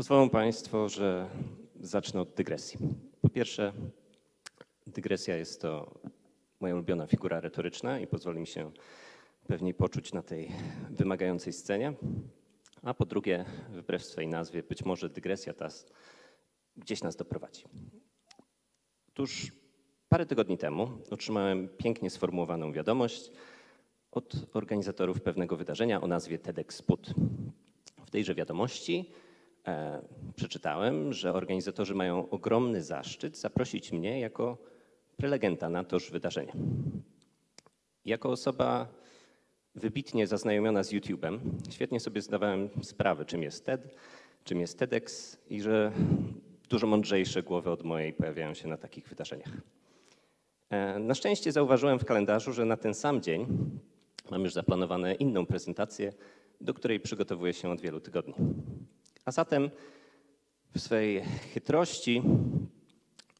Pozwolą Państwo, że zacznę od dygresji. Po pierwsze, dygresja jest to moja ulubiona figura retoryczna i pozwoli mi się pewniej poczuć na tej wymagającej scenie. A po drugie, wbrew swej nazwie, być może dygresja ta gdzieś nas doprowadzi. Otóż parę tygodni temu otrzymałem pięknie sformułowaną wiadomość od organizatorów pewnego wydarzenia o nazwie TEDx Put. W tejże wiadomości przeczytałem, że organizatorzy mają ogromny zaszczyt zaprosić mnie jako prelegenta na toż wydarzenia. Jako osoba wybitnie zaznajomiona z YouTube'em, świetnie sobie zdawałem sprawę, czym jest TED, czym jest TEDx i że dużo mądrzejsze głowy od mojej pojawiają się na takich wydarzeniach. E, na szczęście zauważyłem w kalendarzu, że na ten sam dzień mam już zaplanowane inną prezentację, do której przygotowuję się od wielu tygodni. A zatem w swej chytrości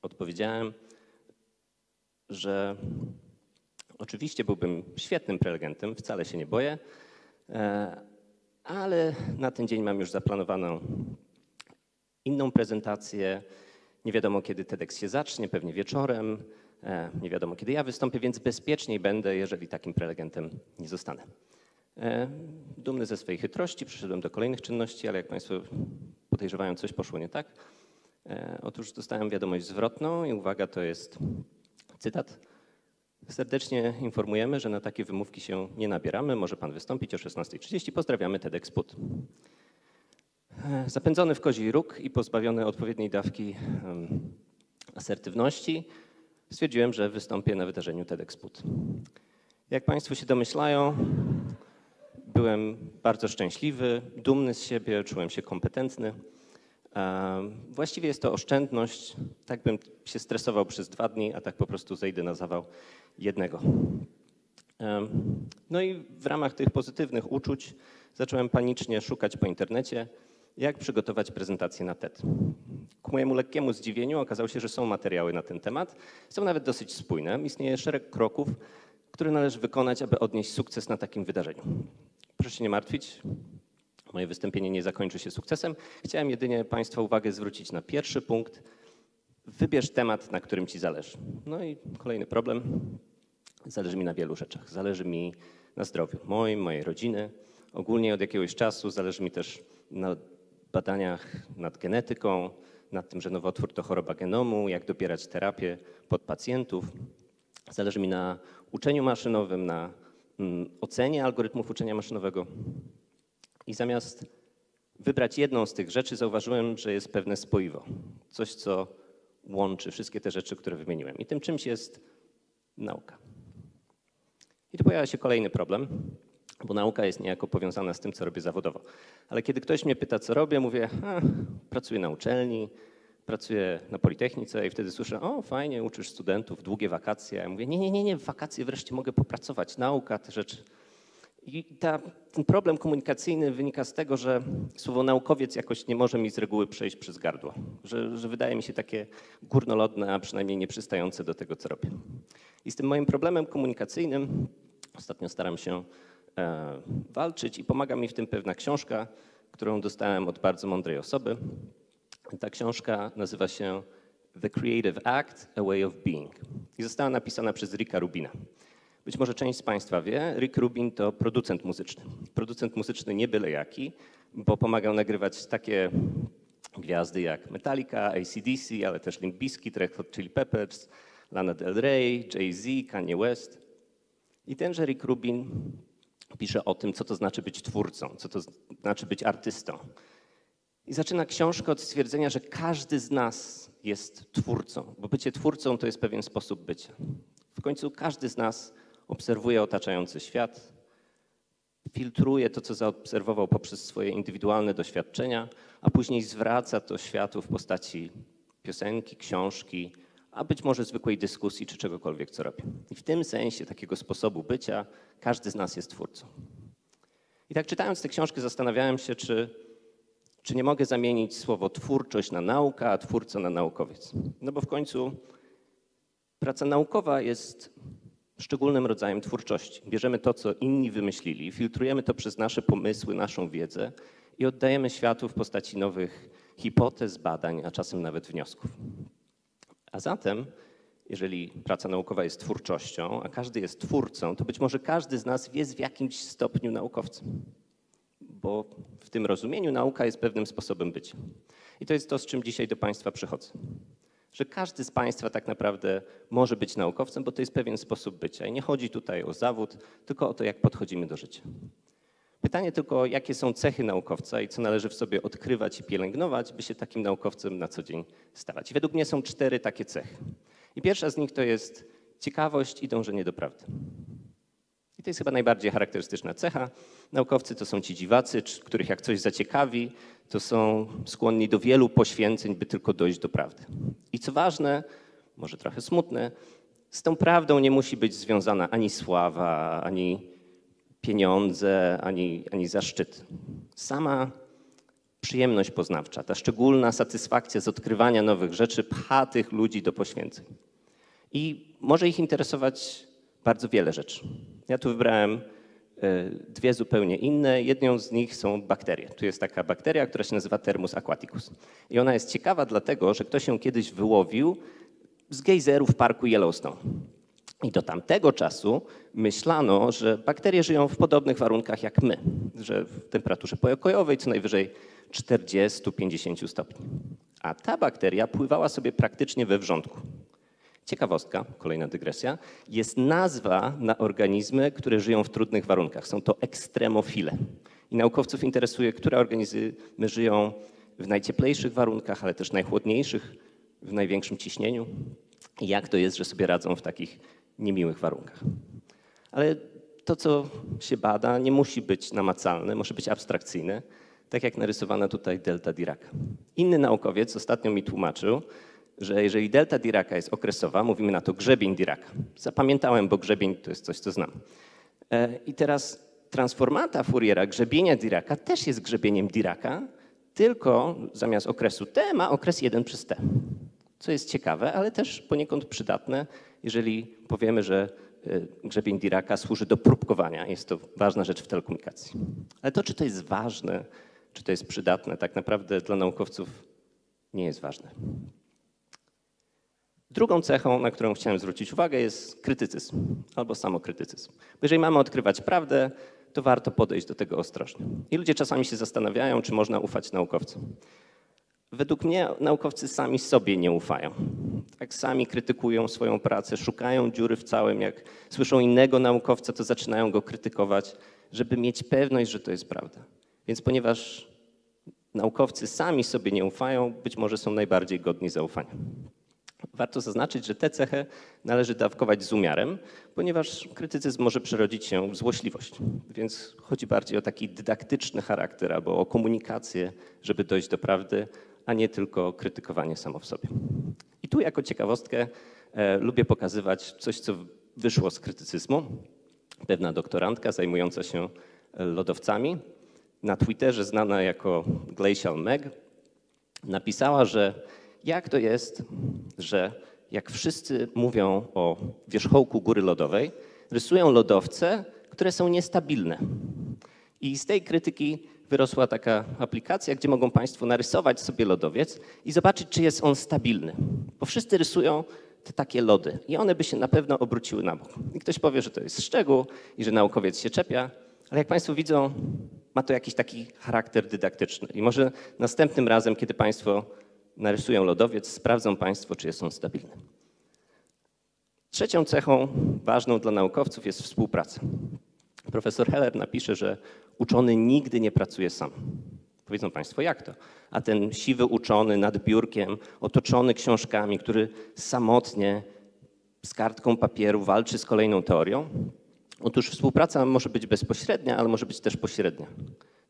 odpowiedziałem, że oczywiście byłbym świetnym prelegentem, wcale się nie boję, e, ale na ten dzień mam już zaplanowaną inną prezentację. Nie wiadomo, kiedy TEDx się zacznie, pewnie wieczorem. E, nie wiadomo, kiedy ja wystąpię, więc bezpieczniej będę, jeżeli takim prelegentem nie zostanę. E, dumny ze swojej chytrości, przyszedłem do kolejnych czynności, ale jak Państwo podejrzewają, coś poszło nie tak. E, otóż dostałem wiadomość zwrotną i uwaga, to jest cytat. Serdecznie informujemy, że na takie wymówki się nie nabieramy. Może Pan wystąpić o 16.30. Pozdrawiamy TEDx Put. Zapędzony w kozi róg i pozbawiony odpowiedniej dawki asertywności, stwierdziłem, że wystąpię na wydarzeniu TEDx Put. Jak Państwo się domyślają, byłem bardzo szczęśliwy, dumny z siebie, czułem się kompetentny. Właściwie jest to oszczędność. Tak bym się stresował przez dwa dni, a tak po prostu zejdę na zawał jednego. No i w ramach tych pozytywnych uczuć zacząłem panicznie szukać po internecie, jak przygotować prezentację na TED. Ku mojemu lekkiemu zdziwieniu okazało się, że są materiały na ten temat. Są nawet dosyć spójne. Istnieje szereg kroków, które należy wykonać, aby odnieść sukces na takim wydarzeniu. Proszę się nie martwić, moje wystąpienie nie zakończy się sukcesem. Chciałem jedynie Państwa uwagę zwrócić na pierwszy punkt. Wybierz temat, na którym Ci zależy. No i kolejny problem. Zależy mi na wielu rzeczach. Zależy mi na zdrowiu moim, mojej rodziny. Ogólnie od jakiegoś czasu zależy mi też na badaniach nad genetyką, nad tym, że nowotwór to choroba genomu, jak dobierać terapię pod pacjentów. Zależy mi na uczeniu maszynowym, na ocenie algorytmów uczenia maszynowego. I zamiast wybrać jedną z tych rzeczy, zauważyłem, że jest pewne spoiwo. Coś, co łączy wszystkie te rzeczy, które wymieniłem. I tym czymś jest nauka. I tu pojawia się kolejny problem bo nauka jest niejako powiązana z tym, co robię zawodowo. Ale kiedy ktoś mnie pyta, co robię, mówię, pracuję na uczelni, pracuję na Politechnice i wtedy słyszę, o fajnie, uczysz studentów, długie wakacje. Ja mówię, nie, nie, nie, nie, wakacje wreszcie mogę popracować, nauka, te rzeczy. I ta, ten problem komunikacyjny wynika z tego, że słowo naukowiec jakoś nie może mi z reguły przejść przez gardło, że, że wydaje mi się takie górnolotne, a przynajmniej nieprzystające do tego, co robię. I z tym moim problemem komunikacyjnym ostatnio staram się E, walczyć i pomaga mi w tym pewna książka, którą dostałem od bardzo mądrej osoby. Ta książka nazywa się The Creative Act, A Way of Being i została napisana przez Ricka Rubina. Być może część z Państwa wie, Rick Rubin to producent muzyczny. Producent muzyczny nie byle jaki, bo pomagał nagrywać takie gwiazdy jak Metallica, ACDC, ale też Limp Bizkit, Red Hot Chili Peppers, Lana Del Rey, Jay-Z, Kanye West. I tenże Rick Rubin pisze o tym, co to znaczy być twórcą, co to znaczy być artystą. I zaczyna książkę od stwierdzenia, że każdy z nas jest twórcą, bo bycie twórcą to jest pewien sposób bycia. W końcu każdy z nas obserwuje otaczający świat, filtruje to, co zaobserwował poprzez swoje indywidualne doświadczenia, a później zwraca to światu w postaci piosenki, książki, a być może zwykłej dyskusji czy czegokolwiek, co robię. I w tym sensie takiego sposobu bycia każdy z nas jest twórcą. I tak czytając tę książkę zastanawiałem się, czy, czy nie mogę zamienić słowo twórczość na nauka, a twórca na naukowiec. No bo w końcu praca naukowa jest szczególnym rodzajem twórczości. Bierzemy to, co inni wymyślili, filtrujemy to przez nasze pomysły, naszą wiedzę i oddajemy światu w postaci nowych hipotez, badań, a czasem nawet wniosków. A zatem, jeżeli praca naukowa jest twórczością, a każdy jest twórcą, to być może każdy z nas jest w jakimś stopniu naukowcem, bo w tym rozumieniu nauka jest pewnym sposobem bycia. I to jest to, z czym dzisiaj do Państwa przychodzę. Że każdy z Państwa tak naprawdę może być naukowcem, bo to jest pewien sposób bycia. I nie chodzi tutaj o zawód, tylko o to, jak podchodzimy do życia. Pytanie tylko, jakie są cechy naukowca i co należy w sobie odkrywać i pielęgnować, by się takim naukowcem na co dzień stawać. I według mnie są cztery takie cechy. I pierwsza z nich to jest ciekawość i dążenie do prawdy. I to jest chyba najbardziej charakterystyczna cecha. Naukowcy to są ci dziwacy, których jak coś zaciekawi, to są skłonni do wielu poświęceń, by tylko dojść do prawdy. I co ważne, może trochę smutne, z tą prawdą nie musi być związana ani sława, ani pieniądze, ani, ani zaszczyt. Sama przyjemność poznawcza, ta szczególna satysfakcja z odkrywania nowych rzeczy pcha tych ludzi do poświęceń. I może ich interesować bardzo wiele rzeczy. Ja tu wybrałem e, dwie zupełnie inne. Jedną z nich są bakterie. Tu jest taka bakteria, która się nazywa Thermus aquaticus. I ona jest ciekawa dlatego, że ktoś ją kiedyś wyłowił z gejzeru w parku Yellowstone. I do tamtego czasu myślano, że bakterie żyją w podobnych warunkach jak my, że w temperaturze pokojowej co najwyżej 40-50 stopni. A ta bakteria pływała sobie praktycznie we wrzątku. Ciekawostka, kolejna dygresja, jest nazwa na organizmy, które żyją w trudnych warunkach. Są to ekstremofile. I naukowców interesuje, które organizmy żyją w najcieplejszych warunkach, ale też najchłodniejszych, w największym ciśnieniu. I jak to jest, że sobie radzą w takich niemiłych warunkach. Ale to, co się bada, nie musi być namacalne, może być abstrakcyjne, tak jak narysowana tutaj delta Diraca. Inny naukowiec ostatnio mi tłumaczył, że jeżeli delta Diraca jest okresowa, mówimy na to grzebień Diraca. Zapamiętałem, bo grzebień to jest coś, co znam. E, I teraz transformata Fouriera grzebienia Diraca też jest grzebieniem Diraca, tylko zamiast okresu t ma okres 1 przez t. Co jest ciekawe, ale też poniekąd przydatne, jeżeli powiemy, że e, grzebień Diraca służy do próbkowania. Jest to ważna rzecz w telekomunikacji. Ale to, czy to jest ważne, czy to jest przydatne, tak naprawdę dla naukowców nie jest ważne. Drugą cechą, na którą chciałem zwrócić uwagę, jest krytycyzm albo samokrytycyzm. Jeżeli mamy odkrywać prawdę, to warto podejść do tego ostrożnie. I ludzie czasami się zastanawiają, czy można ufać naukowcom. Według mnie naukowcy sami sobie nie ufają. Tak sami krytykują swoją pracę, szukają dziury w całym. Jak słyszą innego naukowca, to zaczynają go krytykować, żeby mieć pewność, że to jest prawda. Więc ponieważ naukowcy sami sobie nie ufają, być może są najbardziej godni zaufania. Warto zaznaczyć, że tę cechę należy dawkować z umiarem, ponieważ krytycyzm może przerodzić się w złośliwość. Więc chodzi bardziej o taki dydaktyczny charakter albo o komunikację, żeby dojść do prawdy, a nie tylko krytykowanie samo w sobie. I tu jako ciekawostkę e, lubię pokazywać coś, co wyszło z krytycyzmu. Pewna doktorantka zajmująca się e, lodowcami na Twitterze, znana jako Glacial Meg, napisała, że jak to jest, że jak wszyscy mówią o wierzchołku góry lodowej, rysują lodowce, które są niestabilne. I z tej krytyki wyrosła taka aplikacja, gdzie mogą Państwo narysować sobie lodowiec i zobaczyć, czy jest on stabilny. Bo wszyscy rysują te takie lody i one by się na pewno obróciły na bok. I ktoś powie, że to jest szczegół i że naukowiec się czepia, ale jak Państwo widzą, ma to jakiś taki charakter dydaktyczny. I może następnym razem, kiedy Państwo narysują lodowiec, sprawdzą Państwo, czy jest on stabilny. Trzecią cechą ważną dla naukowców jest współpraca. Profesor Heller napisze, że uczony nigdy nie pracuje sam. Powiedzą Państwo, jak to? A ten siwy uczony nad biurkiem, otoczony książkami, który samotnie z kartką papieru walczy z kolejną teorią? Otóż współpraca może być bezpośrednia, ale może być też pośrednia.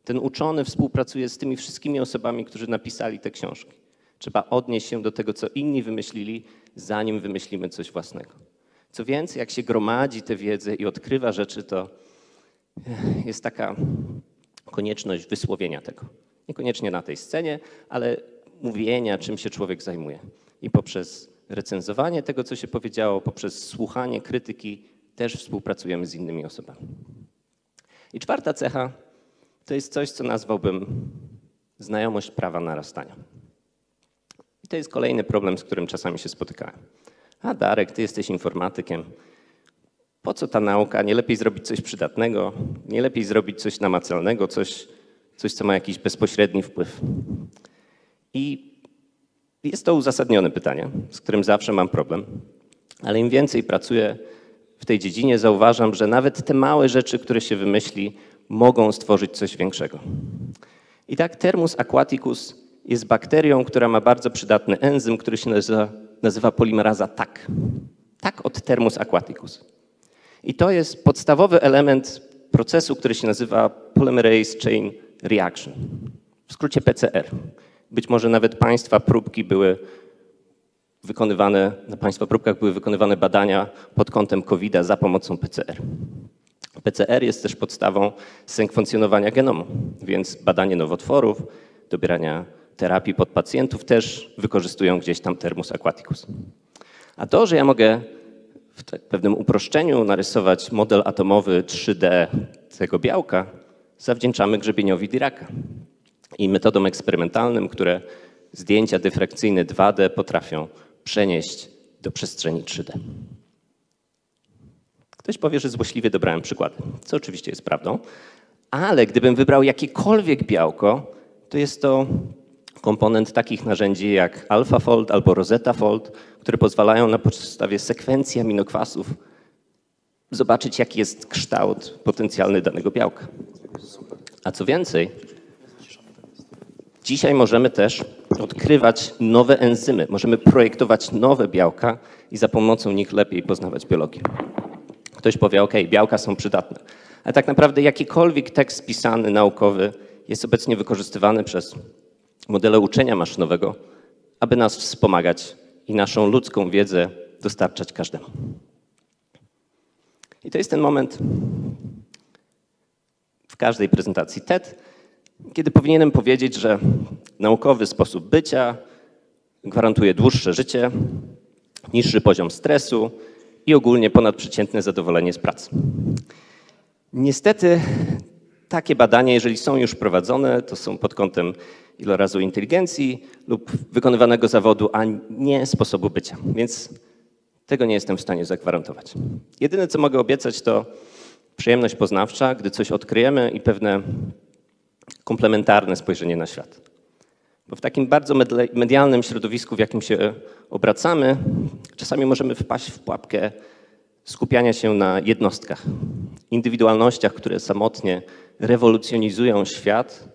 Ten uczony współpracuje z tymi wszystkimi osobami, którzy napisali te książki. Trzeba odnieść się do tego, co inni wymyślili, zanim wymyślimy coś własnego. Co więcej, jak się gromadzi tę wiedzę i odkrywa rzeczy, to jest taka konieczność wysłowienia tego. Niekoniecznie na tej scenie, ale mówienia, czym się człowiek zajmuje. I poprzez recenzowanie tego, co się powiedziało, poprzez słuchanie krytyki, też współpracujemy z innymi osobami. I czwarta cecha to jest coś, co nazwałbym znajomość prawa narastania. To jest kolejny problem, z którym czasami się spotykałem. A Darek, ty jesteś informatykiem. Po co ta nauka? Nie lepiej zrobić coś przydatnego, nie lepiej zrobić coś namacalnego, coś, coś co ma jakiś bezpośredni wpływ. I jest to uzasadnione pytanie, z którym zawsze mam problem, ale im więcej pracuję w tej dziedzinie, zauważam, że nawet te małe rzeczy, które się wymyśli, mogą stworzyć coś większego. I tak Thermus aquaticus jest bakterią, która ma bardzo przydatny enzym, który się nazywa, nazywa polimeraza TAC. TAC od Thermus aquaticus. I to jest podstawowy element procesu, który się nazywa Polymerase Chain Reaction, w skrócie PCR. Być może nawet Państwa próbki były wykonywane, na Państwa próbkach były wykonywane badania pod kątem covid za pomocą PCR. PCR jest też podstawą sekwencjonowania genomu, więc badanie nowotworów, dobierania terapii pod pacjentów też wykorzystują gdzieś tam Thermus aquaticus. A to, że ja mogę w tak pewnym uproszczeniu narysować model atomowy 3D tego białka, zawdzięczamy grzebieniowi Diraka i metodom eksperymentalnym, które zdjęcia dyfrakcyjne 2D potrafią przenieść do przestrzeni 3D. Ktoś powie, że złośliwie dobrałem przykłady, co oczywiście jest prawdą, ale gdybym wybrał jakiekolwiek białko, to jest to komponent takich narzędzi jak AlphaFold albo RosettaFold, które pozwalają na podstawie sekwencji aminokwasów zobaczyć, jaki jest kształt potencjalny danego białka. A co więcej, dzisiaj możemy też odkrywać nowe enzymy, możemy projektować nowe białka i za pomocą nich lepiej poznawać biologię. Ktoś powie, OK, białka są przydatne, ale tak naprawdę jakikolwiek tekst pisany, naukowy jest obecnie wykorzystywany przez modele uczenia maszynowego, aby nas wspomagać i naszą ludzką wiedzę dostarczać każdemu. I to jest ten moment w każdej prezentacji TED, kiedy powinienem powiedzieć, że naukowy sposób bycia gwarantuje dłuższe życie, niższy poziom stresu i ogólnie ponadprzeciętne zadowolenie z pracy. Niestety takie badania, jeżeli są już prowadzone, to są pod kątem ilorazu inteligencji lub wykonywanego zawodu, a nie sposobu bycia. Więc tego nie jestem w stanie zagwarantować. Jedyne, co mogę obiecać, to przyjemność poznawcza, gdy coś odkryjemy i pewne komplementarne spojrzenie na świat. Bo w takim bardzo medialnym środowisku, w jakim się obracamy, czasami możemy wpaść w pułapkę skupiania się na jednostkach, indywidualnościach, które samotnie rewolucjonizują świat,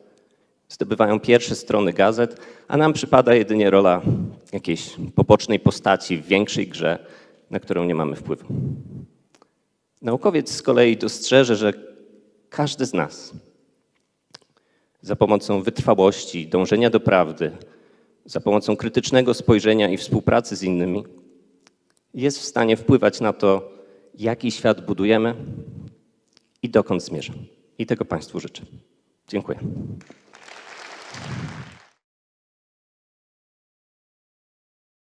zdobywają pierwsze strony gazet, a nam przypada jedynie rola jakiejś pobocznej postaci w większej grze, na którą nie mamy wpływu. Naukowiec z kolei dostrzeże, że każdy z nas za pomocą wytrwałości, dążenia do prawdy, za pomocą krytycznego spojrzenia i współpracy z innymi, jest w stanie wpływać na to, jaki świat budujemy i dokąd zmierza. I tego Państwu życzę. Dziękuję.